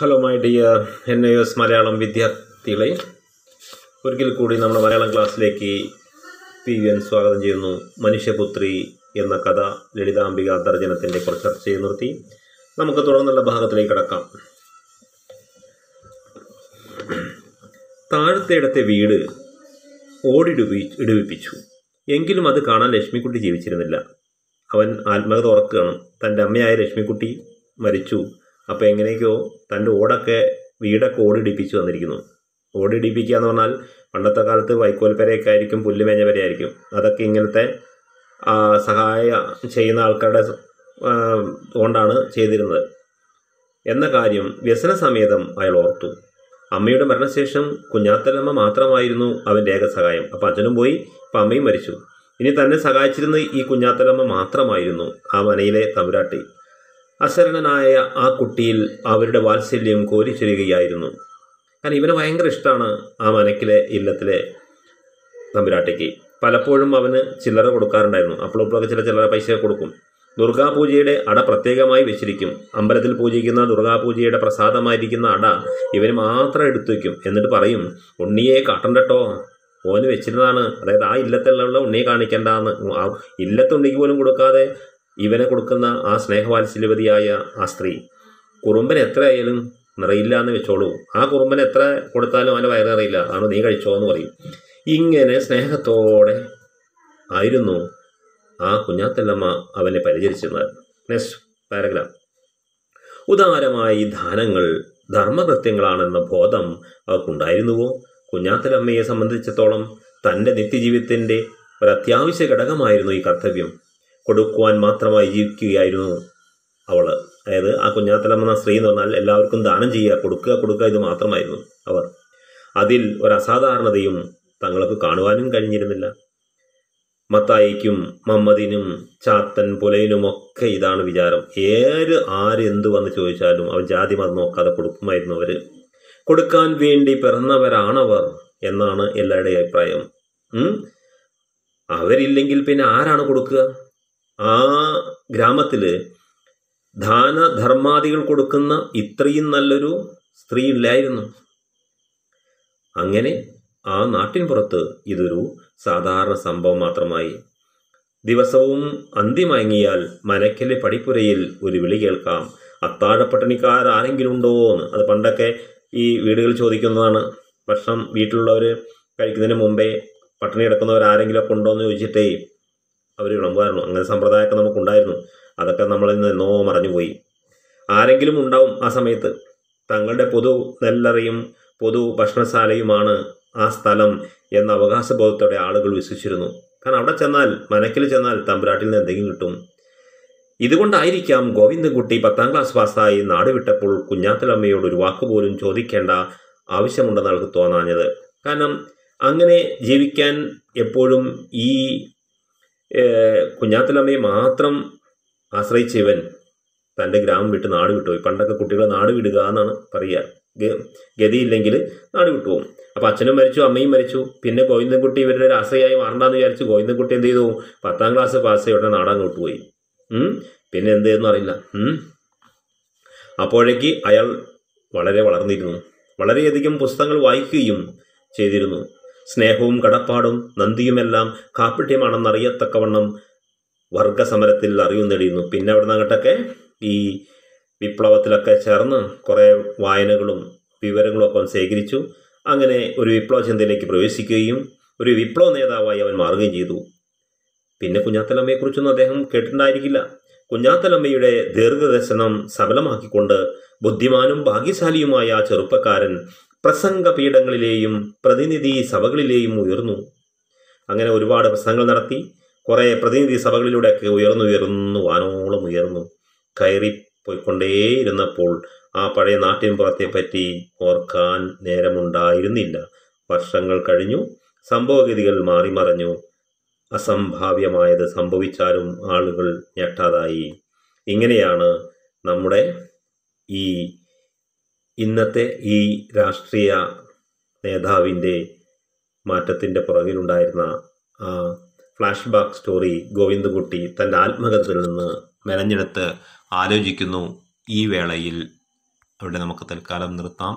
Hello my dear N I S Malayalam വിദ്യാർത്ഥികളെ. ഒരിക്കൽ കൂടി നമ്മുടെ മലയാളം ക്ലാസ്സിലേക്ക് പി വി എൻ സ്വാഗതം ചെയ്യുന്നു മനുഷ്യപുത്രി എന്ന കഥ ലളിതാംബിക ദർജനത്തിന്റെ കുറച്ച് ചർച്ച ചെയ്ത് നിർത്തി. നമുക്ക് തുടർന്നുള്ള ഭാഗത്തിലേക്ക് കടക്കാം. താഴത്തേടത്തെ വീട് ഓടിടുവി ഇടുവിപ്പിച്ചു. എങ്കിലും അത് കാണാൻ ലക്ഷ്മിക്കുട്ടി ജീവിച്ചിരുന്നില്ല. അവൻ ആത്മകഥ ഉറക്കുകയാണ്. തന്റെ അമ്മയായ ലക്ഷ്മിക്കുട്ടി മരിച്ചു. അപ്പോൾ എങ്ങനെയൊക്കെയോ തന്റെ ഓടൊക്കെ വീടൊക്കെ ഓടിടിപ്പിച്ചു വന്നിരിക്കുന്നു. ഓടിടിപ്പിക്കുക എന്ന് പറഞ്ഞാൽ പണ്ടത്തെ കാലത്ത് വൈക്കോൽ പെരയൊക്കെ ആയിരിക്കും പുല്ലുമേഞ്ഞ പെരയായിരിക്കും. അതൊക്കെ ഇങ്ങനത്തെ സഹായ ചെയ്യുന്ന ആൾക്കാരുടെ കൊണ്ടാണ് ചെയ്തിരുന്നത്. എന്ന കാര്യം വ്യസന സമേതം അയാൾ ഓർത്തു. അമ്മയുടെ മരണശേഷം കുഞ്ഞാത്തലമ്മ മാത്രമായിരുന്നു അവന്റെ ഏക സഹായം അപ്പം അച്ഛനും പോയി അപ്പം അമ്മയും മരിച്ചു. ഇനി തന്നെ സഹായിച്ചിരുന്ന ഈ കുഞ്ഞാത്തലമ്മ മാത്രമായിരുന്നു ആ മനയിലെ തമ്പുരാട്ടി. അശരണനായ ആ കുട്ടിയിൽ അവരുടെ വാത്സല്യം കോരിച്ചൊരുകയായിരുന്നു. കാരണം ഇവന് ഭയങ്കര ഇഷ്ടമാണ് ആ മനക്കിലെ ഇല്ലത്തിലെ തമ്പുരാട്ടിക്ക്. പലപ്പോഴും അവന് ചില്ലറ കൊടുക്കാറുണ്ടായിരുന്നു. അപ്പോഴപ്പോഴൊക്കെ ചില ചില്ലറ പൈസ കൊടുക്കും. ദുർഗാപൂജയുടെ അട പ്രത്യേകമായി വെച്ചിരിക്കും. അമ്പലത്തിൽ പൂജിക്കുന്ന ദുർഗാപൂജയുടെ പ്രസാദമായിരിക്കുന്ന അട ഇവന് മാത്രം എടുത്തു വയ്ക്കും. എന്നിട്ട് പറയും ഉണ്ണിയെ കാട്ടണ്ടട്ടോ. ഓന് വെച്ചിരുന്നതാണ്. അതായത് ആ ഇല്ലത്തിലുള്ള ഉണ്ണിയെ കാണിക്കേണ്ടെന്ന്. ആ ഇല്ലത്തുണ്ണിക്ക് പോലും കൊടുക്കാതെ ഇവനെ കൊടുക്കുന്ന ആ സ്നേഹവാത്സല്യവതിയായ ആ സ്ത്രീ കുറുമ്പൻ എത്ര ആയാലും നിറയില്ല എന്ന് വെച്ചോളൂ. ആ കുറുമ്പൻ എത്ര കൊടുത്താലും അവന്റെ വയറിറിയില്ല അതാണ് നീ കഴിച്ചോ എന്ന് പറയും. ഇങ്ങനെ സ്നേഹത്തോടെ ആയിരുന്നു ആ കുഞ്ഞാത്തല്ലമ്മ അവനെ പരിചരിച്ചിരുന്നത്. നെക്സ്റ്റ് പാരഗ്രാഫ് ഉദാരമായി ദാനങ്ങൾ ധർമ്മകൃത്യങ്ങളാണെന്ന ബോധം അവർക്കുണ്ടായിരുന്നുവോ കുഞ്ഞാത്തലമ്മയെ സംബന്ധിച്ചിടത്തോളം തന്റെ നിത്യജീവിതത്തിന്റെ ഒരു അത്യാവശ്യ ഘടകമായിരുന്നു ഈ കർത്തവ്യം. കൊടുക്കുവാൻ മാത്രമായി ജീവിക്കുകയായിരുന്നു അവൾ അതായത് ആ കുഞ്ഞാത്തലമ്മ സ്ത്രീ എന്ന് പറഞ്ഞാൽ എല്ലാവർക്കും ദാനം ചെയ്യുക കൊടുക്കുക കൊടുക്കുക ഇത് മാത്രമായിരുന്നു അവർ. അതിൽ ഒരു അസാധാരണതയും തങ്ങൾക്ക് കാണുവാനും കഴിഞ്ഞിരുന്നില്ല. മത്തായിക്കും മമ്മദിനും ചാത്തൻ പുലയിനുമൊക്കെ ഇതാണ് വിചാരം. ഏത് ആര് എന്ത് വന്ന് ചോദിച്ചാലും അവൻ ജാതി മതം നോക്കാതെ കൊടുക്കുമായിരുന്നു അവർ കൊടുക്കാൻ വേണ്ടി പിറന്നവരാണവർ എന്നാണ് എല്ലാവരുടെയും അഭിപ്രായം. അവരില്ലെങ്കിൽ പിന്നെ ആരാണ് കൊടുക്കുക? ആ ഗ്രാമത്തിൽ ദാനധർമാദികൾ കൊടുക്കുന്ന ഇത്രയും നല്ലൊരു സ്ത്രീ ഇല്ലായിരുന്നു. അങ്ങനെ ആ നാട്ടിൻ പുറത്ത് ഇതൊരു സാധാരണ സംഭവം മാത്രമായി. ദിവസവും അന്തിമയങ്ങിയാൽ മനക്കലെ പടിപ്പുരയിൽ ഒരു വിളി കേൾക്കാം. അത്താഴപ്പട്ടിണിക്കാർ ആരെങ്കിലും ഉണ്ടോ എന്ന്. അത് പണ്ടൊക്കെ ഈ വീടുകൾ ചോദിക്കുന്നതാണ്. ഭക്ഷണം വീട്ടിലുള്ളവർ കഴിക്കുന്നതിന് മുമ്പേ പട്ടിണി കിടക്കുന്നവർ ആരെങ്കിലും ഒക്കെ ഉണ്ടോ എന്ന് ചോദിച്ചിട്ടേ അവർ വിളമ്പുമായിരുന്നു അങ്ങനെ സമ്പ്രദായമൊക്കെ നമുക്കുണ്ടായിരുന്നു. അതൊക്കെ നമ്മളിൽ നിന്ന് എന്നോ മറഞ്ഞുപോയി. ആരെങ്കിലും ഉണ്ടാവും ആ സമയത്ത്. തങ്ങളുടെ പൊതു നെല്ലറയും പൊതു ഭക്ഷണശാലയുമാണ് ആ സ്ഥലം എന്ന അവകാശബോധത്തോടെ ആളുകൾ വിശ്വസിച്ചിരുന്നു. കാരണം അവിടെ ചെന്നാൽ മനക്കിൽ ചെന്നാൽ തമ്പുരാട്ടിൽ നിന്ന് എന്തെങ്കിലും കിട്ടും. ഇതുകൊണ്ടായിരിക്കാം ഗോവിന്ദൻകുട്ടി പത്താം ക്ലാസ് പാസ്സായി നാട് വിട്ടപ്പോൾ കുഞ്ഞാത്തലമ്മയോട് ഒരു വാക്ക് പോലും ചോദിക്കേണ്ട ആവശ്യമുണ്ടെന്ന് അവൾക്ക് തോന്നാഞ്ഞത്. കാരണം അങ്ങനെ ജീവിക്കാൻ എപ്പോഴും ഈ കുഞ്ഞാത്തലമ്മയെ മാത്രം ആശ്രയിച്ച ഇവൻ തന്റെ ഗ്രാമം വിട്ട് നാട് വിട്ടുപോയി. പണ്ടൊക്കെ കുട്ടികളെ നാട് വിടുക എന്നാണ് പറയുക. ഗതിയില്ലെങ്കിൽ നാട് വിട്ടുപോകും. അപ്പം അച്ഛനും മരിച്ചു അമ്മയും മരിച്ചു. പിന്നെ ഗോവിന്ദൻകുട്ടി ഇവരുടെ ഒരു ആശ്രയായി മാറണ്ടെന്ന് വിചാരിച്ചു ഗോവിന്ദൻകുട്ടി എന്ത് ചെയ്തു? പത്താം ക്ലാസ് പാസ് ചെയ്ത ഉടനെ നാടങ്ങ് വിട്ടുപോയി ഉം? പിന്നെ എന്ത് ചെയ്തെന്ന് അറിയില്ല? അപ്പോഴേക്ക് അയാൾ വളരെ വളർന്നിരുന്നു. വളരെയധികം പുസ്തകങ്ങൾ വായിക്കുകയും ചെയ്തിരുന്നു. സ്നേഹവും കടപ്പാടും നന്ദിയുമെല്ലാം കാപ്പിട്യമാണെന്നറിയത്തക്കവണ്ണം വർഗസമരത്തിൽ അറിവ് നേടിയിരുന്നു. പിന്നെ അവിടെ നിന്ന് അങ്ങോട്ടൊക്കെ ഈ വിപ്ലവത്തിലൊക്കെ ചേർന്ന് കുറേ വായനകളും വിവരങ്ങളും ഒക്കെ ശേഖരിച്ചു. അങ്ങനെ ഒരു വിപ്ലവ ചിന്തയിലേക്ക് പ്രവേശിക്കുകയും ഒരു വിപ്ലവ നേതാവായി അവൻ മാറുകയും ചെയ്തു. പിന്നെ കുഞ്ഞാത്തലമ്മയെക്കുറിച്ചൊന്നും അദ്ദേഹം കേട്ടിട്ടുണ്ടായിരിക്കില്ല. കുഞ്ഞാത്തലമ്മയുടെ ദീർഘദർശനം സഫലമാക്കിക്കൊണ്ട് ബുദ്ധിമാനും ഭാഗ്യശാലിയുമായ ആ ചെറുപ്പക്കാരൻ പ്രസംഗ പീഠങ്ങളിലെയും പ്രതിനിധി സഭകളിലെയും ഉയർന്നു. അങ്ങനെ ഒരുപാട് പ്രസംഗങ്ങൾ നടത്തി. കുറേ പ്രതിനിധി സഭകളിലൂടെയൊക്കെ ഉയർന്നു ഉയർന്നു വാനോളം ഉയർന്നു. കയറി പോയിക്കൊണ്ടേയിരുന്നപ്പോൾ ആ പഴയ നാട്യം പുറത്തെ പറ്റി ഓർക്കാൻ നേരമുണ്ടായിരുന്നില്ല. വർഷങ്ങൾ കഴിഞ്ഞു. സംഭവഗതികൾ മാറി മറഞ്ഞു അസംഭാവ്യമായത് സംഭവിച്ചാലും ആളുകൾ ഞെട്ടാതായി. ഇങ്ങനെയാണ് നമ്മുടെ ഈ ഇന്നത്തെ ഈ രാഷ്ട്രീയ നേതാവിന്റെ മാറ്റത്തിന്റെ പുറകിലുണ്ടായിരുന്ന ആ ഫ്ലാഷ് ബാക്ക് സ്റ്റോറി ഗോവിന്ദകുട്ടി തന്റെ ആത്മകഥയിൽ നിന്ന് മെനഞ്ഞെടുത്ത് ആലോചിക്കുന്നു. ഈ വേളയിൽ അവിടെ നമുക്ക് തൽക്കാലം നിർത്താം.